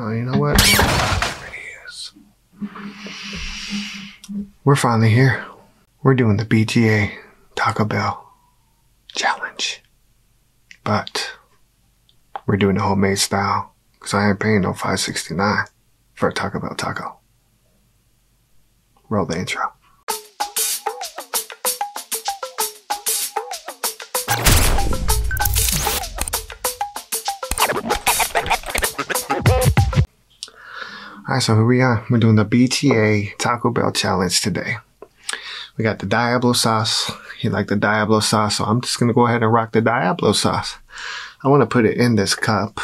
Oh, you know what? There it is. We're finally here. We're doing the BGA Taco Bell challenge. But we're doing the homemade style because I ain't paying no 569 for a Taco Bell taco. Roll the intro. Alright, so here we are. We're doing the BGA Taco Bell challenge today. We got the Diablo sauce. You like the Diablo sauce, so I'm just gonna go ahead and rock the Diablo sauce. I want to put it in this cup.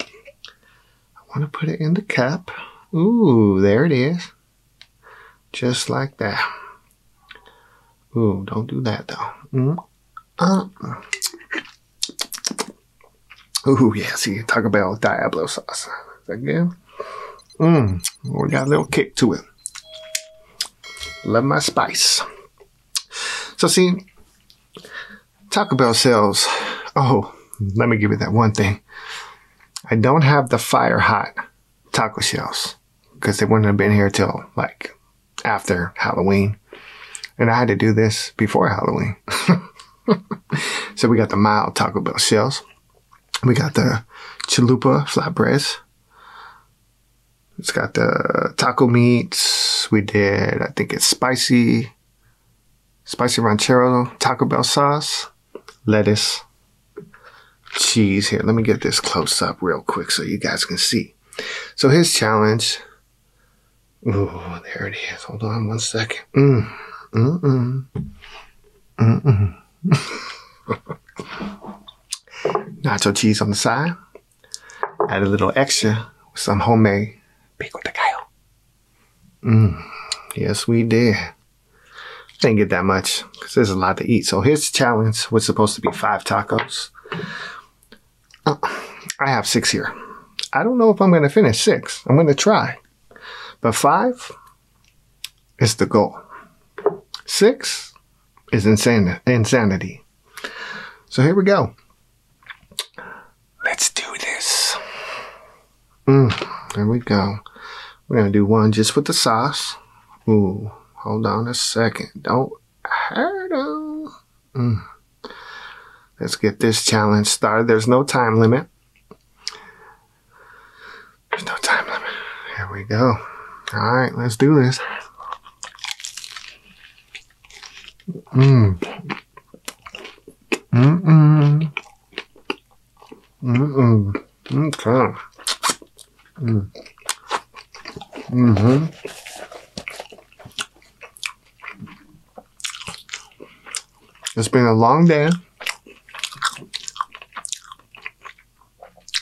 I want to put it in the cup. Ooh, there it is. Just like that. Ooh, don't do that though. Mm. Uh. Ooh, yeah, see, Taco Bell Diablo sauce. Is that good? Mmm, we got a little kick to it. Love my spice. So see, Taco Bell sells. Oh, let me give you that one thing. I don't have the fire hot taco shells because they wouldn't have been here till like after Halloween. And I had to do this before Halloween. so we got the mild Taco Bell shells. We got the chalupa flatbreads. It's got the taco meats. We did, I think it's spicy, spicy ranchero Taco Bell sauce, lettuce, cheese. Here, let me get this close up real quick so you guys can see. So his challenge. Oh, there it is. Hold on one second. Mm, mm, mm, mm, Nacho cheese on the side. Add a little extra with some homemade pico de gallo. Mm, yes, we did. Didn't get that much because there's a lot to eat. So his challenge was supposed to be five tacos. Uh, I have six here. I don't know if I'm going to finish six. I'm going to try. But five is the goal. Six is insane, insanity. So here we go. Let's do this. Mm, there we go. We're going to do one just with the sauce. Ooh, hold on a second. Don't hurt. Mm. Let's get this challenge started. There's no time limit. There's no time limit. Here we go. All right, let's do this. Mmm. Mm-mm. Mm-mm. Okay. Mm. Mm-hmm. It's been a long day.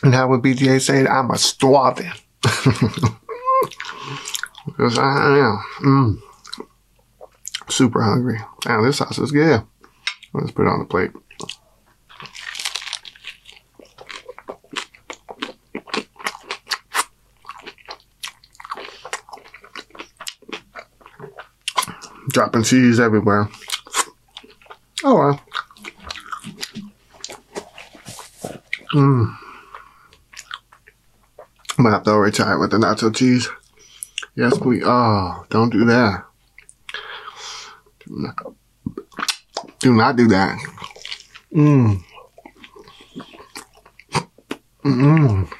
And how would BGA say it? I'm a starving? because I am. Mm. Super hungry. Now this sauce is good. Let's put it on the plate. Dropping cheese everywhere. Oh well. Mmm. I'm gonna have to overtry it with the nacho cheese. Yes, please. Oh, don't do that. Do not do, not do that. Mmm. Mmm.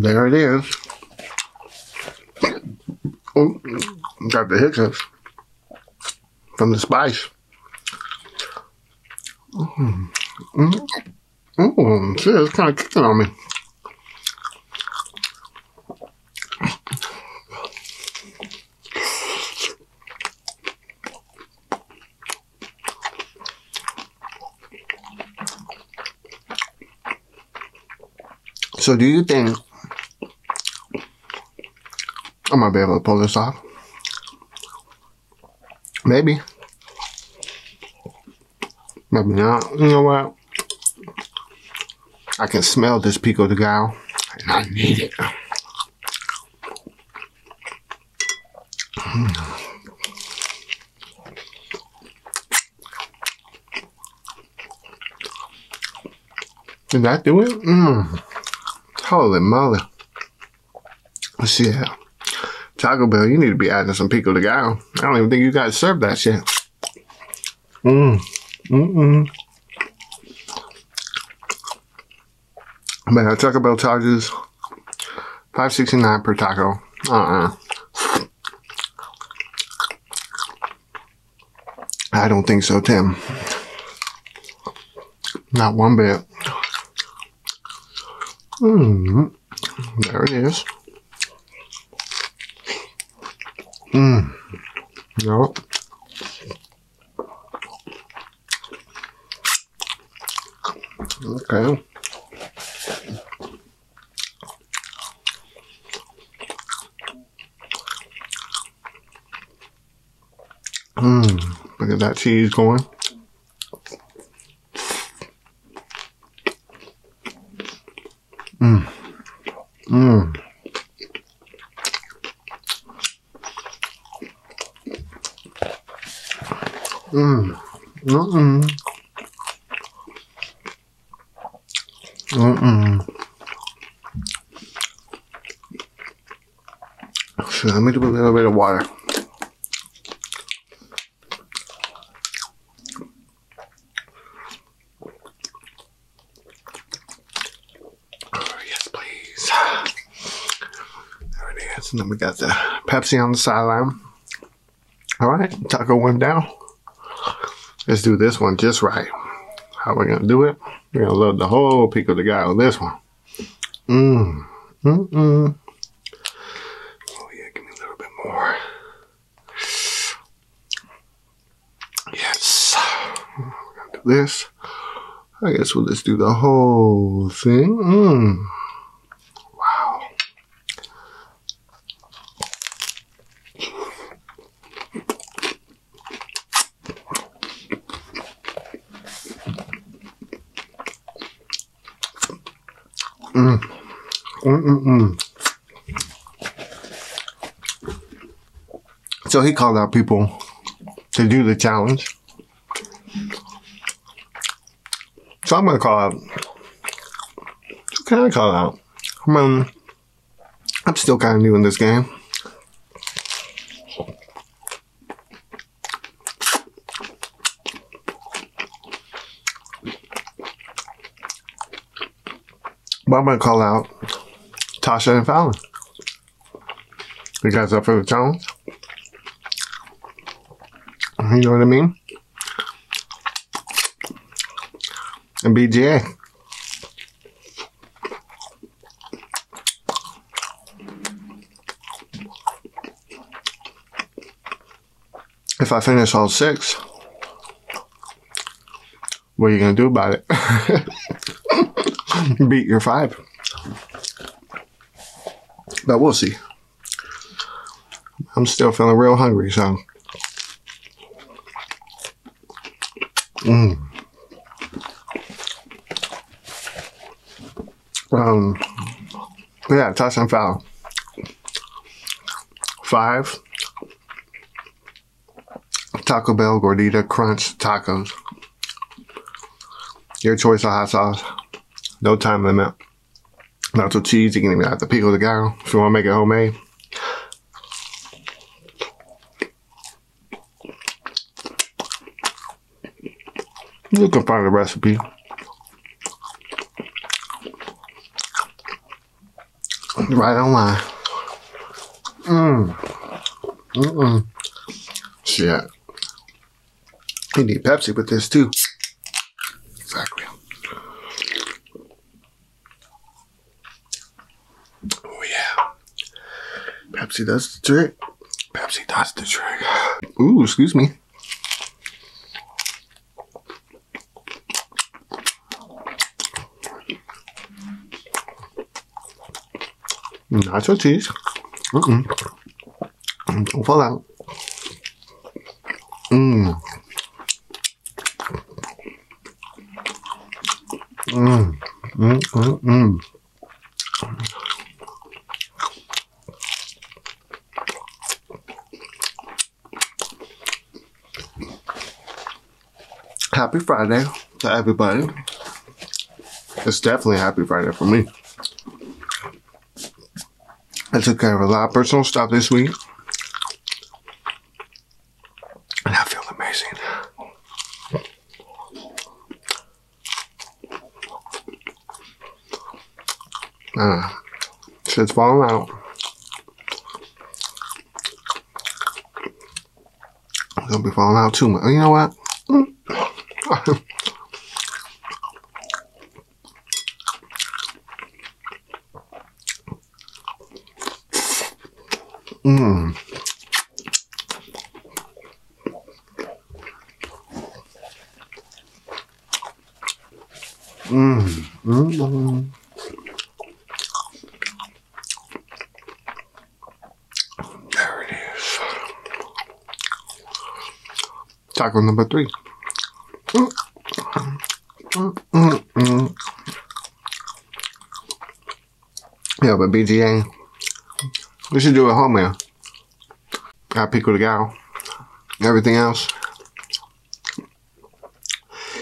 There it is. Oh, got the hiccups from the spice. Mmm. See, it's kind of kicking on me. So do you think I might be able to pull this off? Maybe. Maybe not. You know what? I can smell this pico de gallo, and I need it. Hmm. Did that do it? Mmm. Holy moly. Shit. Taco Bell, you need to be adding some pico de gallo. I don't even think you guys serve that shit. Mmm. Mm-mm. Man, Taco Bell charges five sixty nine per taco. Uh-uh. I don't think so, Tim. Not one bit. Mm, there it is. Nope. Okay. Mmm. Look at that cheese going. Mmm. Mmm. Mmm. Mm-mm. Mm-mm. So let me do a little bit of water. Oh, yes, please. There it is. And then we got the Pepsi on the sideline. All right, taco went down. Let's do this one just right. How we gonna do it? We're gonna load the whole pico de gallo on this one. Mmm. Mm-mm. Oh yeah, give me a little bit more. Yes. We're gonna do this. I guess we'll just do the whole thing. Mmm. Wow. Mm. Mm-mm-mm. So he called out people to do the challenge. So I'm gonna call out. Who can I call out? I mean, I'm still kind of new in this game. But I'm gonna call out Tasha and Fallon. You guys up for the challenge? You know what I mean? And BGA. If I finish all six, what are you gonna do about it? Beat your five. But we'll see. I'm still feeling real hungry, so. Mm. Um, yeah, touchdown foul. Five. Taco Bell Gordita Crunch Tacos. Your choice of hot sauce. No time limit. Nacho cheese. You can even add the pico de gallo if you want to make it homemade. You can find the recipe. Right on online. Mmm. Mm-mm. Shit. You need Pepsi with this too. Exactly. Oh yeah. Pepsi does the trick. Pepsi does the trick. Ooh, excuse me. Nacho cheese. Mm-mm. Don't fall out. Mmm. Mmm. Mmm. Mmm. Mm. Happy Friday to everybody. It's definitely Happy Friday for me. I took care of a lot of personal stuff this week. And I feel amazing. Uh, shit's falling out. Don't be falling out too much. You know what? Mmm. Mmm. Mmm. There it is. Number three. Yeah, but BGA, we should do a home man. Got pico de gallo. Everything else.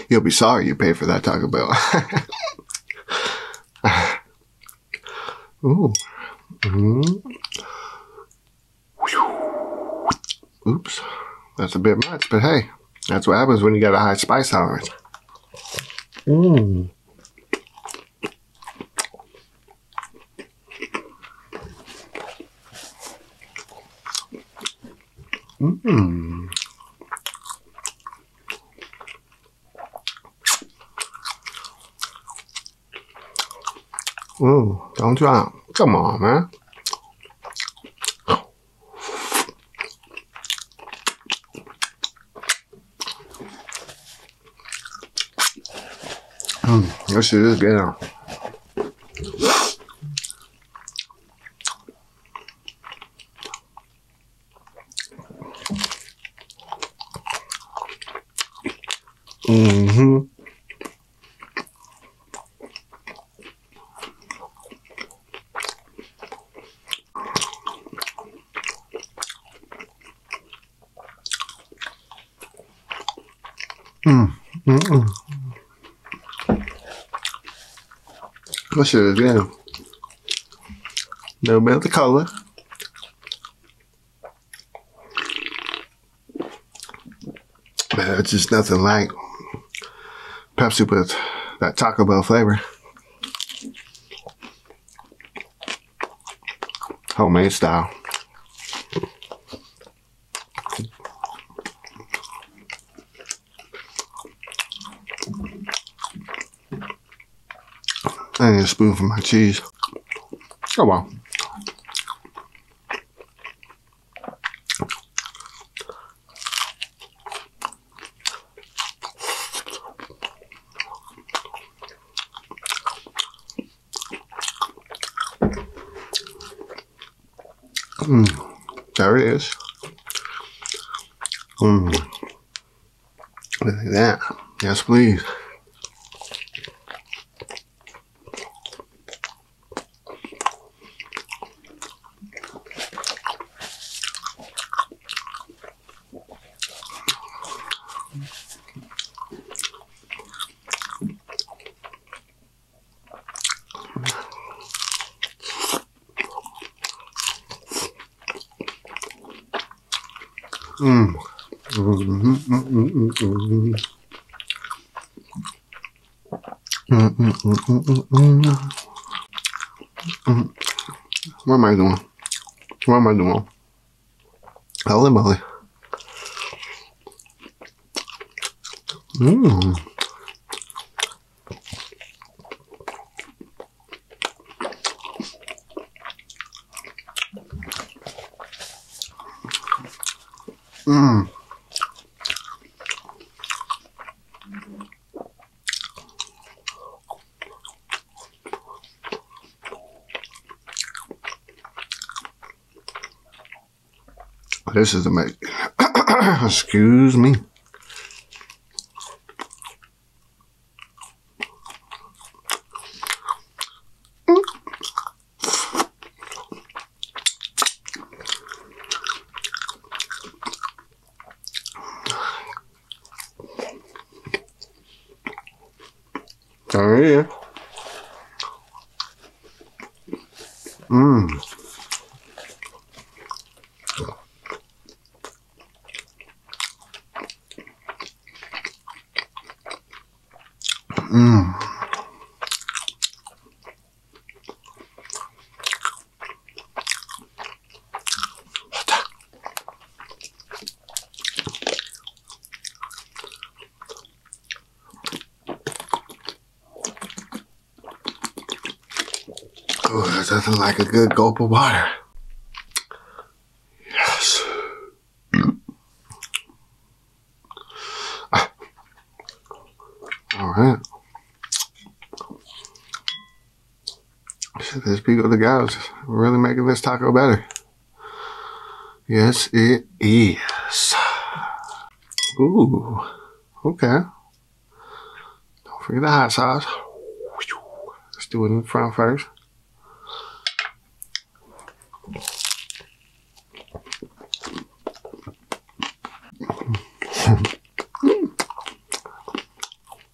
You'll be sorry you paid for that Taco Bell. Ooh. Mm. Oops. That's a bit much, but hey, that's what happens when you got a high spice tolerance. Mmm. Mmm. Ooh, don't drop. Uh, come on, man. Mm, this shit is good. Mm-hmm. Mm. Mm-mm. Good. Little bit of the color. But it's just nothing like Pepsi with that Taco Bell flavor. Homemade style. I need a spoon for my cheese. Oh well. Mm, there it is. Mm. Look at that. Yes, please. Mm. Mm-hmm, mm-mm, mm-mm. Mm-mm, mm-mm, mm-mm. Mm. What am I doing? What am I doing? Holy moly. Mmm. This is amazing. Excuse me. Mm. Ooh, that doesn't like a good gulp of water. Pico de Gallo's really making this taco better. Yes, it is. Ooh, okay. Don't forget the hot sauce. Let's do it in the front first.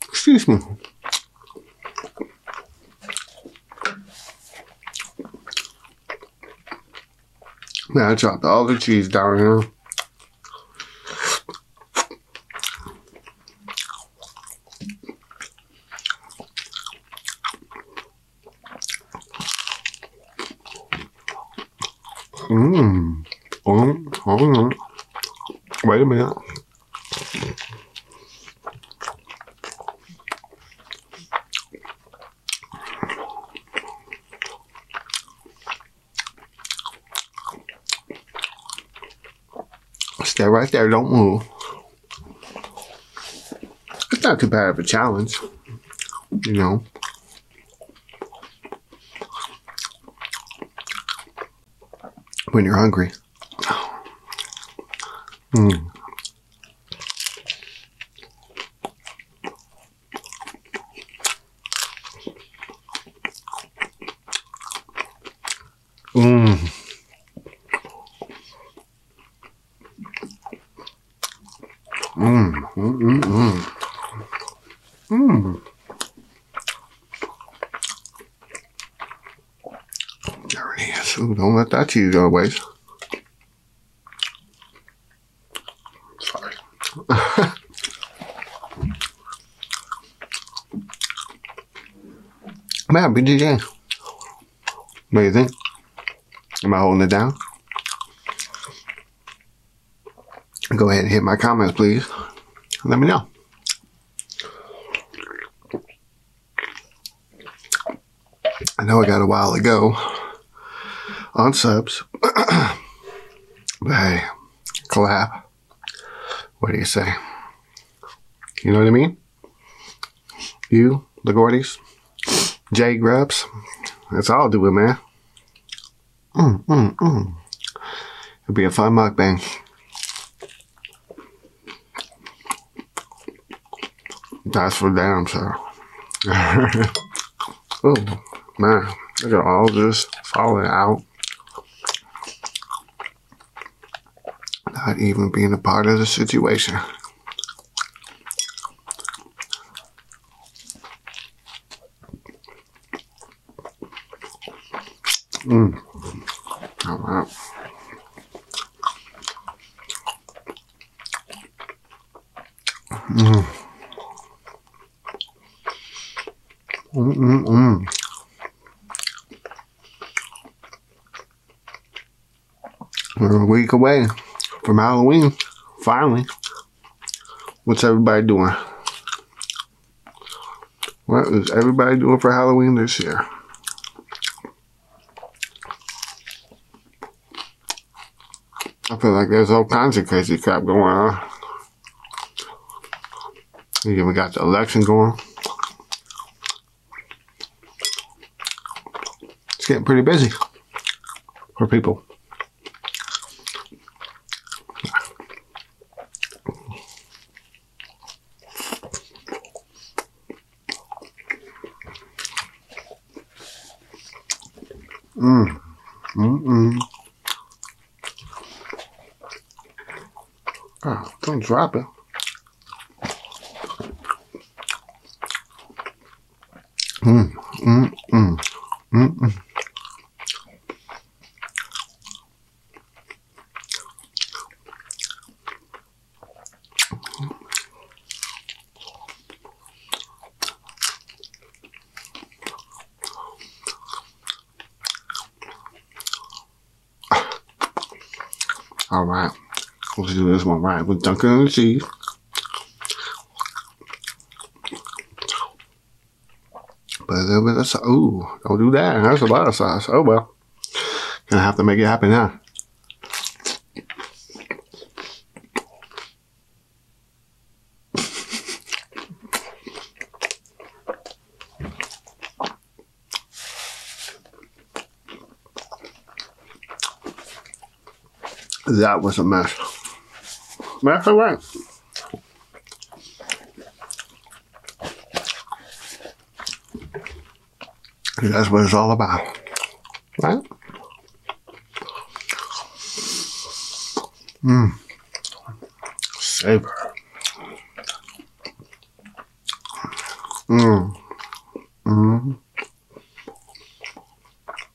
Excuse me. Man, I dropped all the cheese down here. Mmm. Oh. Wait a minute. Stay right there, don't move. It's not too bad of a challenge, you know. When you're hungry. Mm. Mmm. Mmm. Mmm. Mmm. Mmm. There it is. Ooh, don't let that cheese waste. Sorry. Man, BGA. What do you think? Am I holding it down? Go ahead and hit my comments, please. Let me know. I know I got a while ago. go on subs. but hey, collab. What do you say? You know what I mean? You, the Gordies, Jay Grubz. That's all I'll do it, man. Mm, mm, mm. It'll be a fun mukbang. That's for damn sure. oh, man. Look at all this falling out. Not even being a part of the situation. Mm. All right. Mm. Mm-mm-mm. We're a week away from Halloween. Finally. What's everybody doing? What is everybody doing for Halloween this year? I feel like there's all kinds of crazy crap going on. You even got the election going. It's getting pretty busy for people. Mm. Mm-mm. Don't drop it. Mm, mm, mm, mm, mm. All right, let's do this one right with Dunkin' and cheese. But a little bit of sauce. Ooh, don't do that. That's a lot of sauce. Oh well. Gonna have to make it happen now. That was a mess. That's all right. That's what it's all about. Right? Mmm. Savor. Mmm. Mmm.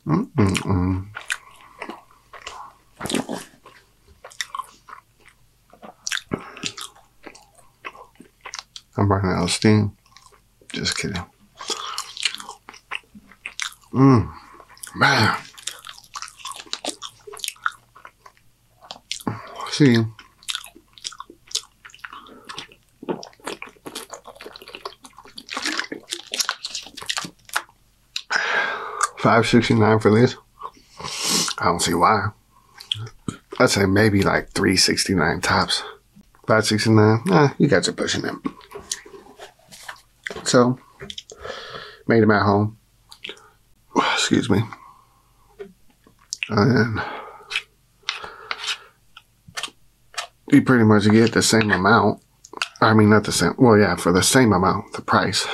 Mmm. Mmm. I'm running out of steam. Just kidding. Mmm. Man. See. Five sixty nine for this. I don't see why. I'd say maybe like three sixty nine tops. Five sixty nine. Nah, you guys are pushing them. So, made them at home. Excuse me. And you pretty much get the same amount. I mean, not the same. Well, yeah, for the same amount, the price.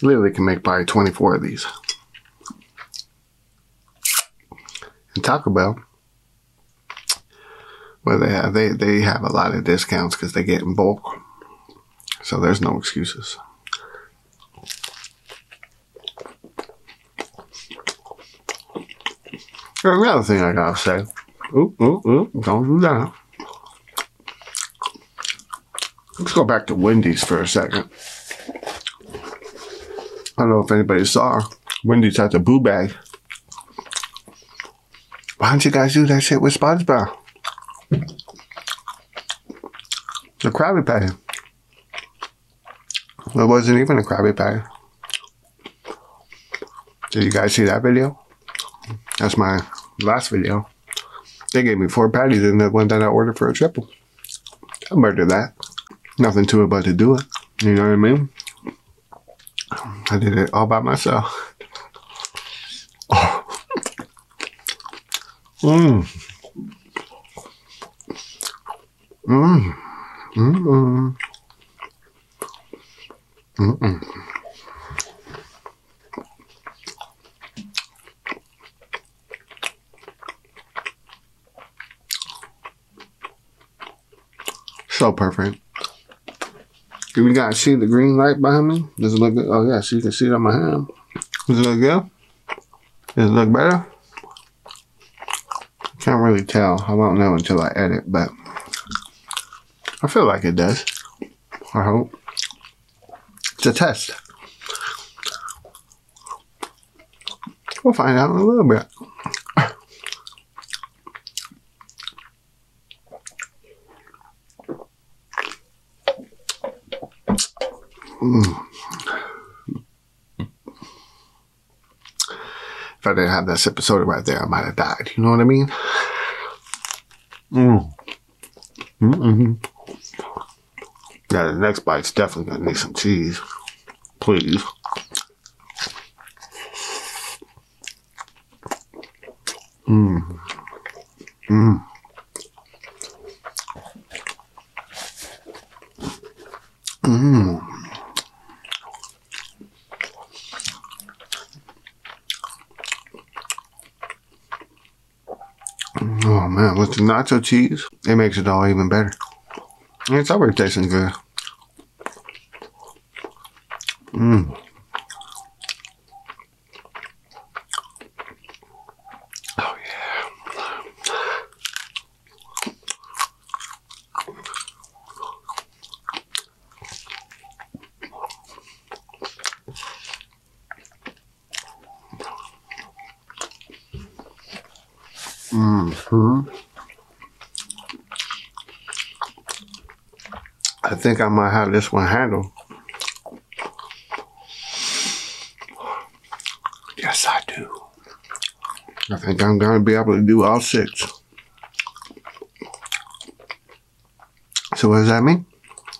Literally can make probably 24 of these. And Taco Bell, well, they have, they, they have a lot of discounts because they get in bulk. So there's no excuses. Another thing I gotta say. Oop, oop, oop, don't do that. Let's go back to Wendy's for a second. I don't know if anybody saw Wendy's at the boo bag. Why don't you guys do that shit with SpongeBob? The Krabby Patty. It wasn't even a Krabby Patty. Did you guys see that video? That's my last video. They gave me four patties in the one that I ordered for a triple. I murdered that. Nothing to it but to do it. You know what I mean? I did it all by myself. Oh. Mmm. Mmm. Mmm. Mmm. So perfect. Do we guys see the green light behind me? Does it look good? Oh yeah, so you can see it on my hand. Does it look good? Does it look better? Can't really tell. I won't know until I edit, but I feel like it does. I hope. A test. We'll find out in a little bit. If I didn't have that sip of soda right there, I might have died. You know what I mean? Mm. Mm-hmm. Yeah, the next bite's definitely gonna need some cheese. Please. Mmm. Mmm. Mmm. Oh man, with the nacho cheese, it makes it all even better. It's already tasting good. Mmm. Oh yeah. hmm I think I might have this one handled. Think I'm going to be able to do all six. So what does that mean?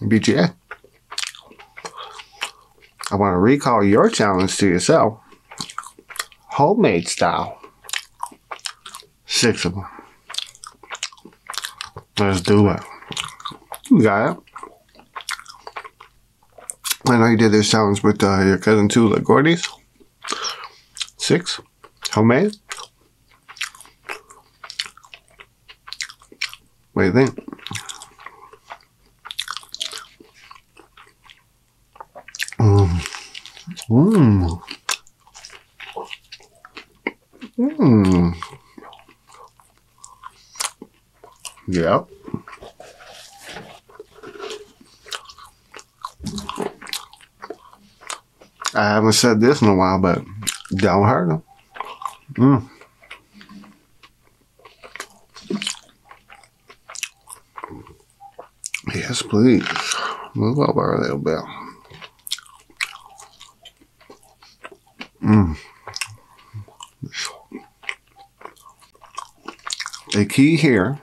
BGA. I want to recall your challenge to yourself. Homemade style. Six of them. Let's do it. You got it. I know you did this challenge with uh, your cousin too, Gordy's. Six. Homemade. What do you think? Mmm. Mmm. Mmm. Yep. I haven't said this in a while, but don't hurt them. Mm. Yes, please. Move over a little bit. Mm. The key here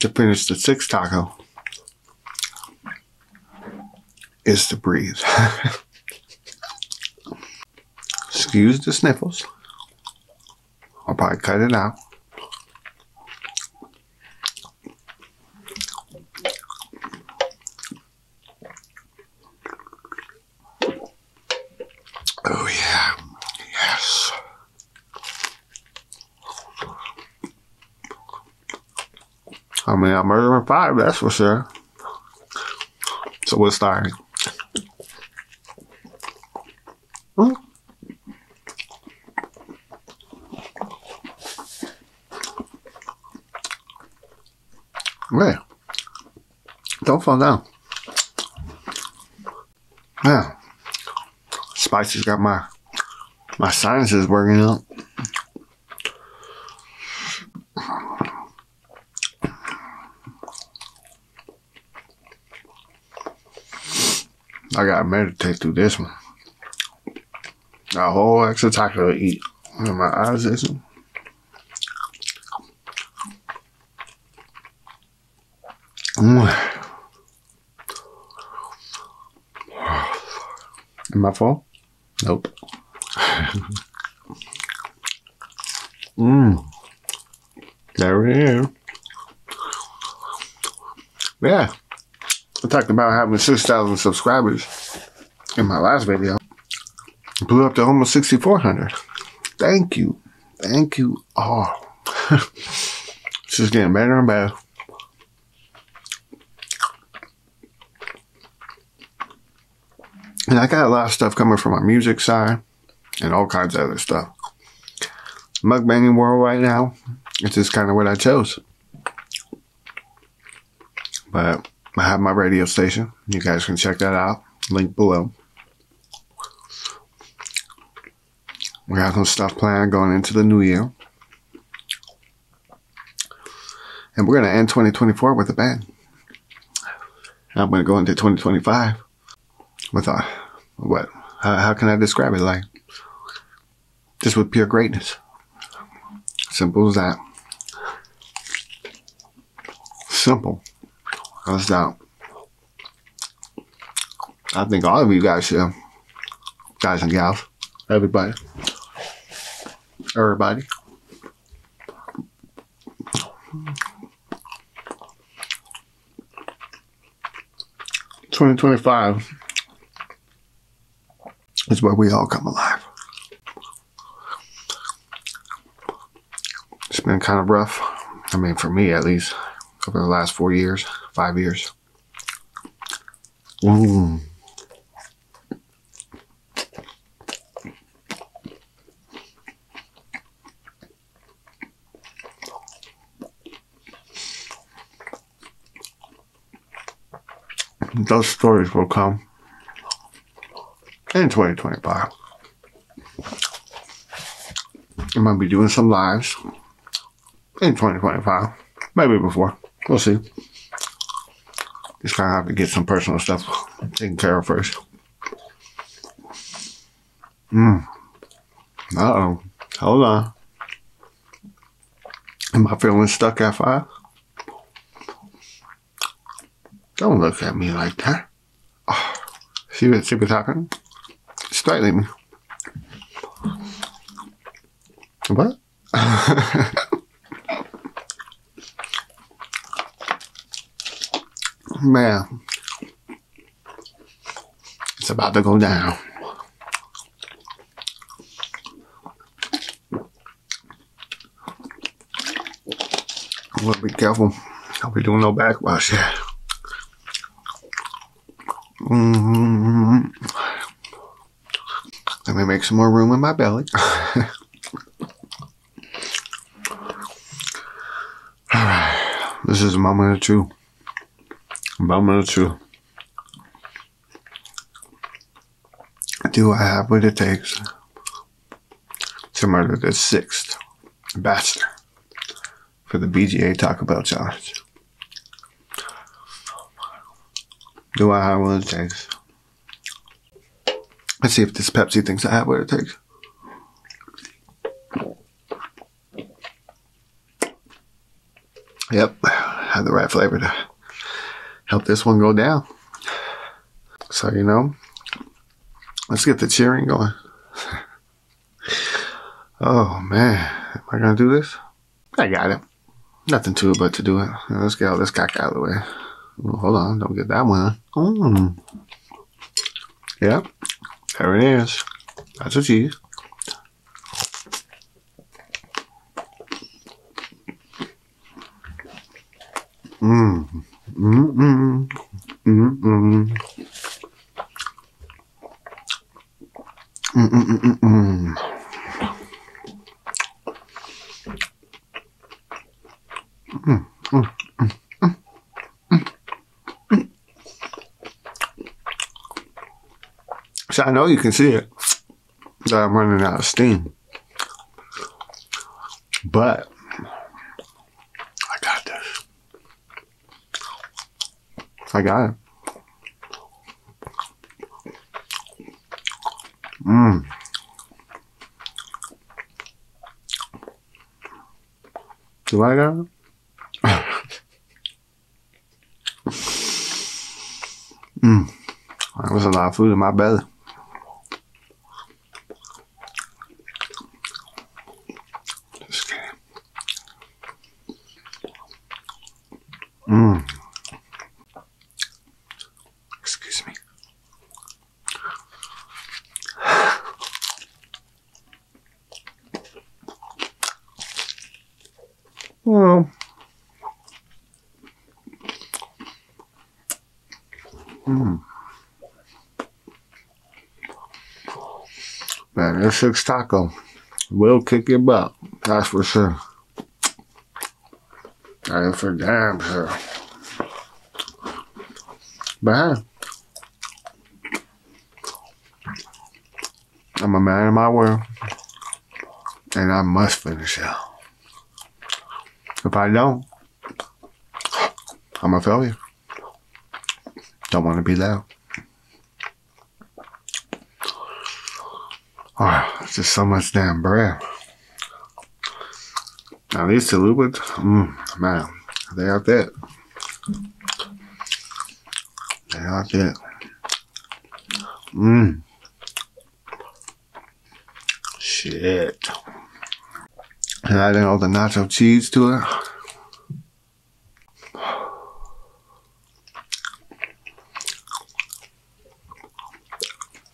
to finish the six taco is to breathe. Excuse the sniffles. I'll probably cut it out. Murdering five, that's for sure. So we'll start. Hmm. Yeah. Don't fall down. Yeah. Spicy's got my my sinuses working out. I gotta meditate through this one. A whole extra taco to eat. And my eyes itching. Mm. Am I full? Nope. Mmm. There we are. Yeah. I talked about having 6,000 subscribers in my last video. Blew up to almost 6,400. Thank you. Thank you all. it's just getting better and better. And I got a lot of stuff coming from my music side and all kinds of other stuff. Mukbanging world right now, it's just kind of what I chose. But I have my radio station. You guys can check that out. Link below. We got some stuff planned going into the new year. And we're going to end 2024 with a bang. I'm going to go into 2025 with a, what? How, how can I describe it? Like, just with pure greatness. Simple as that. Simple. That's that. I think all of you guys should. Guys and gals. Everybody. Everybody. Twenty twenty five is where we all come alive. It's been kind of rough. I mean, for me at least, over the last four years, five years. Mm. Those stories will come in 2025. I might be doing some lives in 2025. Maybe before. We'll see. Just kind of have to get some personal stuff taken care of first. Mm. Uh oh. Hold on. Am I feeling stuck at five? Don't look at me like that. Oh, see what see what's happening? Straight me. What? Man, it's about to go down. I'm gonna be careful. I'll be doing no backwash here. Mm-hmm. Let me make some more room in my belly. All right, this is a moment truth. A moment of truth. Do I have what it takes to murder the sixth bachelor for the BGA Taco Bell challenge? Do I have what it takes? Let's see if this Pepsi thinks I have what it takes. Yep, have the right flavor to help this one go down. So, you know, let's get the cheering going. oh, man. Am I going to do this? I got it. Nothing to it but to do it. Let's get all this cack out of the way. Hold on. Don't get that one. Mm. Yep. There it is. That's a cheese. Mmm. Mmm. Mmm. Mmm. Mmm. So I know you can see it that I'm running out of steam. But I got this. I got it. Mmm. Do I got it? Mmm. That was a lot of food in my belly. Six taco will kick your butt. That's for sure. That is for damn sure. But hey, I'm a man of my word, and I must finish it. If I don't, I'm a failure. Don't want to be that. Oh, it's just so much damn bread. Now these chalupas, mm, man, they out there. They out there. Mmm. Shit. And adding all the nacho cheese to it.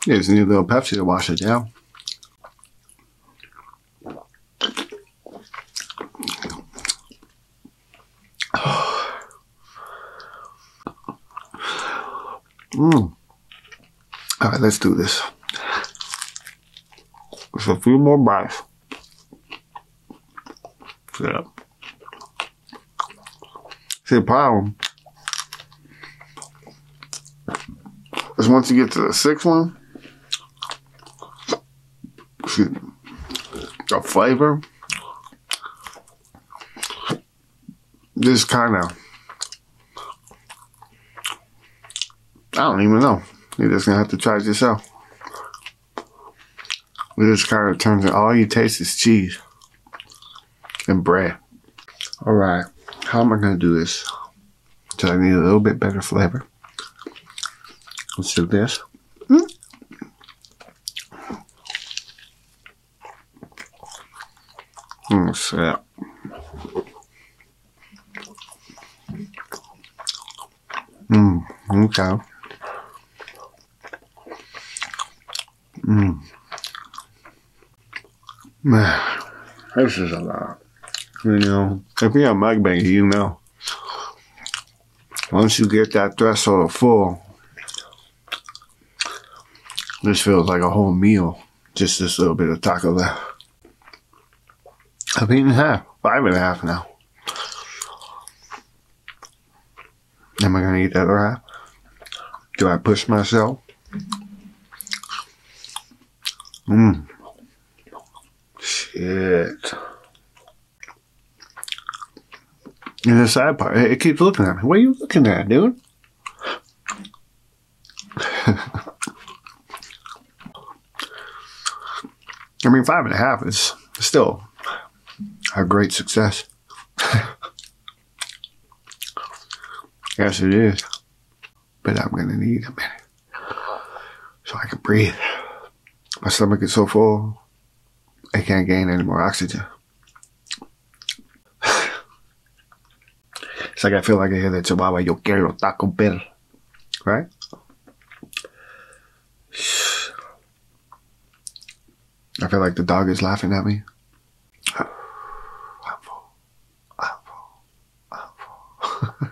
Yeah, just need a little Pepsi to wash it down. Mm. All right, let's do this. Just a few more bites. Yeah. See, the problem is once you get to the sixth one, see, the flavor just kind of I don't even know. You're just gonna have to try it yourself. Just kind of turns it, all you taste is cheese and bread. All right, how am I to do this? So I need a little bit better flavor. Let's do this. Mm, snap. Mm, okay. Mm. Man, this is a lot. You know, if you're a mukbang, you know. Once you get that threshold full, this feels like a whole meal. Just this little bit of taco left. I've eaten half, five and a half now. Am I gonna eat the other half? Do I push myself? Mmm. Shit. And the sad part, it keeps looking at me. What are you looking at, dude? I mean, five and a half is still a great success. yes, it is. But I'm going to need a minute so I can breathe. My stomach is so full, I can't gain any more oxygen. It's like I feel like I hear the Chihuahua, yo quiero Taco Bell. Right? I feel like the dog is laughing at me. I'm full. I'm full. I'm full.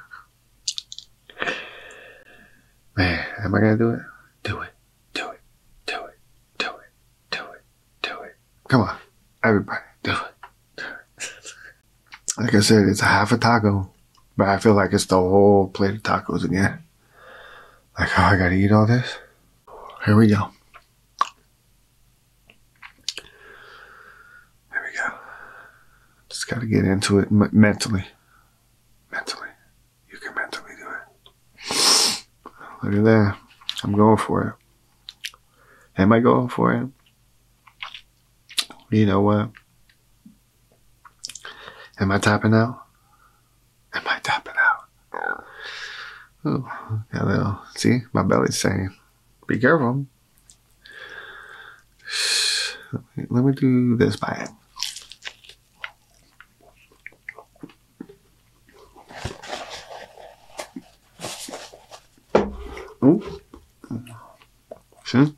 Man, am I gonna do it? Do it. Do it. Do it. Do it. Do it. Do it. Come on. Everybody, do it. Do it. like I said, it's a half a taco. But I feel like it's the whole plate of tacos again. Like, oh, I gotta eat all this? Here we go. Here we go. Just gotta get into it mentally. Mentally. You can mentally do it. Look at that. I'm going for it. Am I going for it? You know what? Am I tapping out? Am I tapping out? Oh, a little. See, my belly's saying, "Be careful." Let me, do this bite. Ooh. See?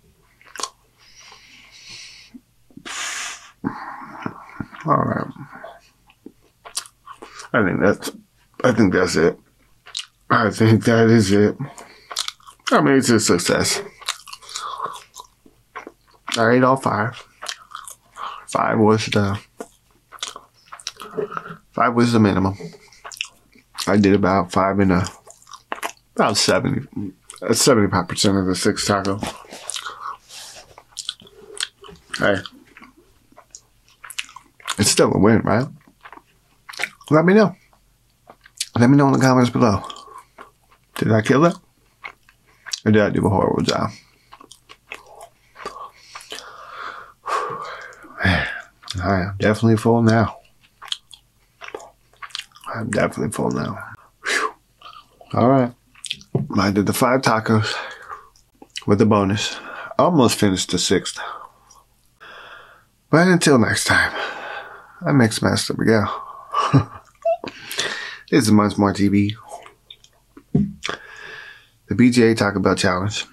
All right. I think that's I think that's it. I think that is it. I mean, it's a success. I ate all five. Five was the five was the minimum. I did about five and a about seventy uh, seventy five percent of the six taco. Hey, it's still a win, right? Let me know. Let me know in the comments below. Did I kill it? Or did I do a horrible job? I am definitely full now. I'm definitely full now. Whew. All right. I did the five tacos with the bonus. Almost finished the sixth. But until next time, I'm Mix Master Miguel. This is Munch More TV. The BGA Taco Bell Challenge.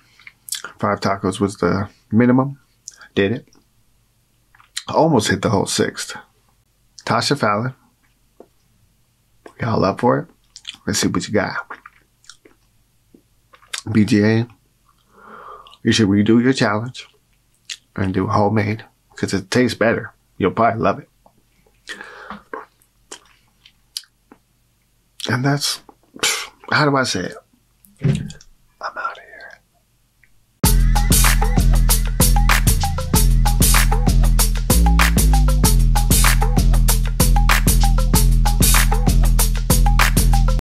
Five tacos was the minimum. Did it. Almost hit the whole sixth. Tasha Fallon. Y'all up for it? Let's see what you got. BGA, you should redo your challenge and do homemade because it tastes better. You'll probably love it. And that's, how do I say it?